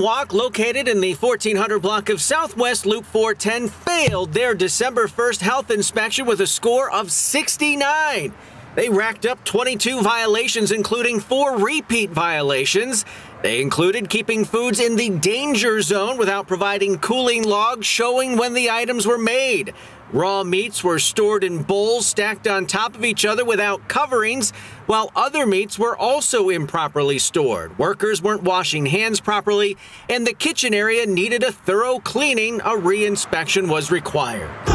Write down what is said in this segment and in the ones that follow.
Wok, located in the 1400 block of Southwest Loop 410, failed their December 1st health inspection with a score of 69. They racked up 22 violations, including four repeat violations. They included keeping foods in the danger zone without providing cooling logs showing when the items were made. Raw meats were stored in bowls stacked on top of each other without coverings, while other meats were also improperly stored. Workers weren't washing hands properly, and the kitchen area needed a thorough cleaning. A reinspection was required.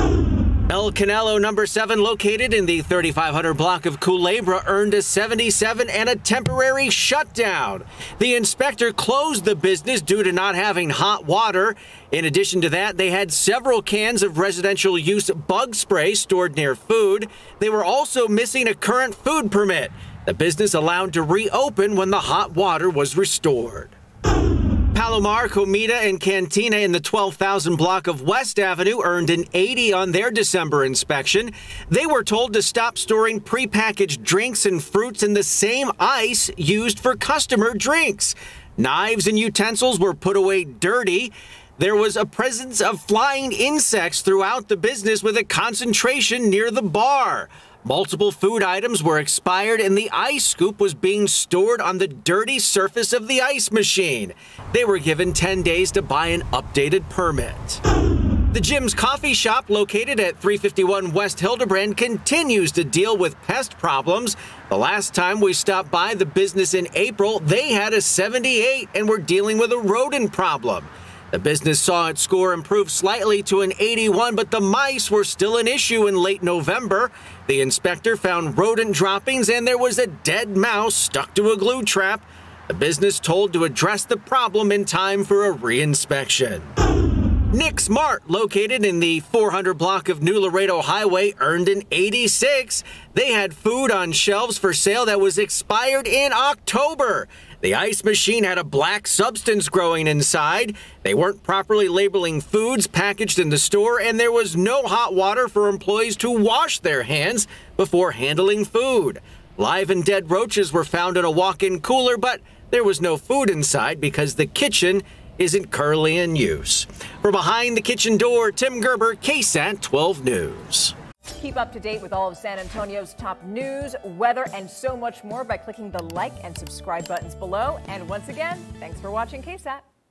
El Canelo number 7 located in the 3500 block of Culebra earned a 77 and a temporary shutdown. The inspector closed the business due to not having hot water. In addition to that, they had several cans of residential use bug spray stored near food. They were also missing a current food permit. The business allowed to reopen when the hot water was restored. Palomar, Comida, and Cantina in the 12,000 block of West Avenue earned an 80 on their December inspection. They were told to stop storing prepackaged drinks and fruits in the same ice used for customer drinks. Knives and utensils were put away dirty. There was a presence of flying insects throughout the business with a concentration near the bar. Multiple food items were expired and the ice scoop was being stored on the dirty surface of the ice machine. They were given 10 days to buy an updated permit. The gym's Coffee Shop, located at 351 West Hildebrand, continues to deal with pest problems. The last time we stopped by the business in April, they had a 78 and were dealing with a rodent problem. The business saw its score improve slightly to an 81, but the mice were still an issue in late November. The inspector found rodent droppings and there was a dead mouse stuck to a glue trap. The business told to address the problem in time for a reinspection. Nick's Mart, located in the 400 block of New Laredo Highway, earned an 86. They had food on shelves for sale that was expired in October. The ice machine had a black substance growing inside. They weren't properly labeling foods packaged in the store, and there was no hot water for employees to wash their hands before handling food. Live and dead roaches were found in a walk in cooler, but there was no food inside because the kitchen isn't currently in use. From behind the kitchen door, Tim Gerber, KSAT 12 News. Keep up to date with all of San Antonio's top news, weather, and so much more by clicking the like and subscribe buttons below. And once again, thanks for watching KSAT.